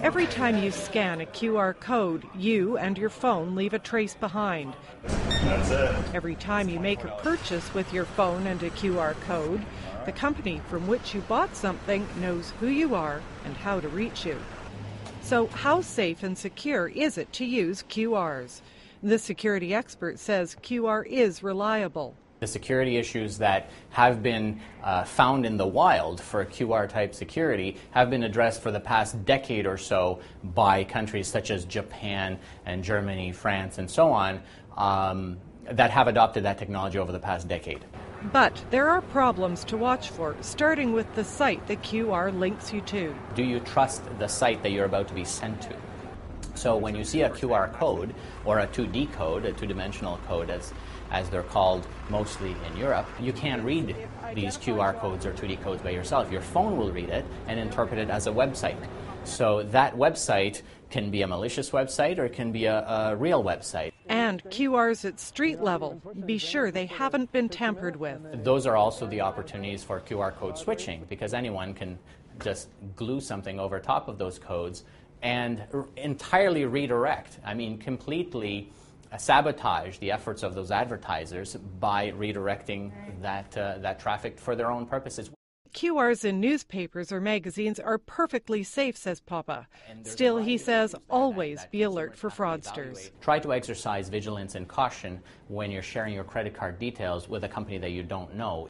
Every time you scan a QR code, you and your phone leave a trace behind. That's it. Every time you make a purchase with your phone and a QR code, the company from which you bought something knows who you are and how to reach you. So, how safe and secure is it to use QRs? The security expert says QR is reliable. The security issues that have been uh, found in the wild for QR type security have been addressed for the past decade or so by countries such as Japan and Germany, France, and so on um, that have adopted that technology over the past decade. But there are problems to watch for, starting with the site the QR links you to. Do you trust the site that you're about to be sent to? So when you see a QR code or a 2D code, a two-dimensional code as, as they're called mostly in Europe, you can't read these QR codes or 2D codes by yourself. Your phone will read it and interpret it as a website. So that website can be a malicious website or it can be a, a real website. And QRs at street level. Be sure they haven't been tampered with. Those are also the opportunities for QR code switching because anyone can just glue something over top of those codes and r- entirely redirect. I mean, completely uh, sabotage the efforts of those advertisers by redirecting that, uh, that traffic for their own purposes. QRs in newspapers or magazines are perfectly safe, says Popa. Still, he says, always be alert for fraudsters. Try to exercise vigilance and caution when you're sharing your credit card details with a company that you don't know.